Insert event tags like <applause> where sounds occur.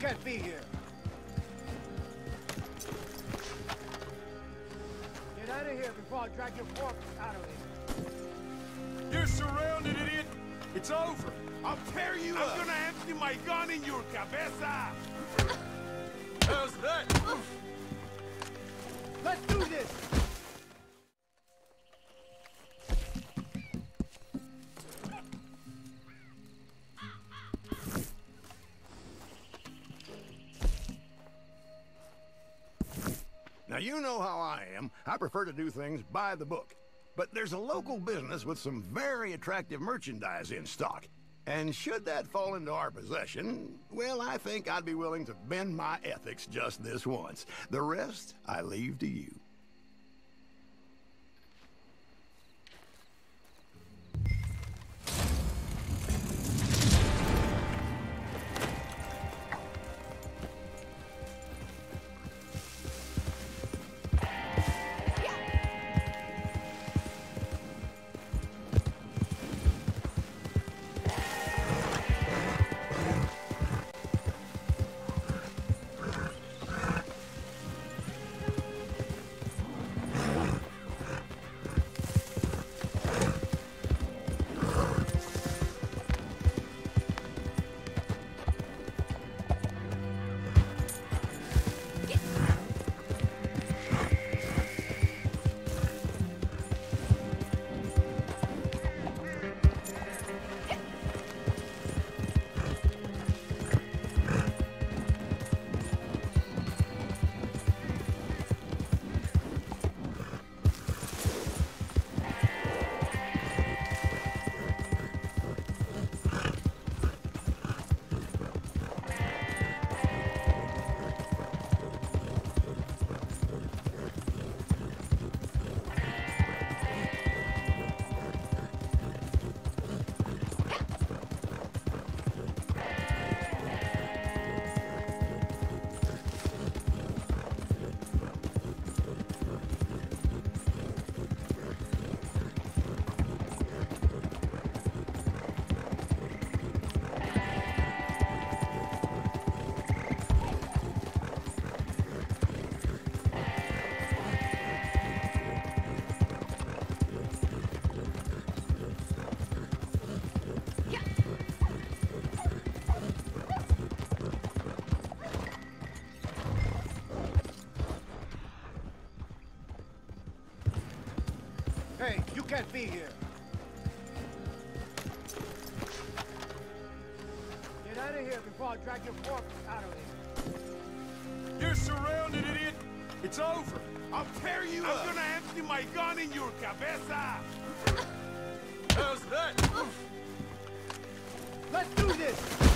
can't be here. Get out of here before I drag your corpse out of here. You're surrounded, idiot! It's over! I'll tear you I'm up! I'm gonna empty my gun in your cabeza! <laughs> How's that? Let's do this! Now, you know how I am. I prefer to do things by the book. But there's a local business with some very attractive merchandise in stock. And should that fall into our possession, well, I think I'd be willing to bend my ethics just this once. The rest, I leave to you. Hey, you can't be here. Get out of here before I drag your corpse out of here. You're surrounded, idiot! It's over! I'll tear you I'm up! I'm gonna empty my gun in your cabeza! <laughs> How's that? Let's do this!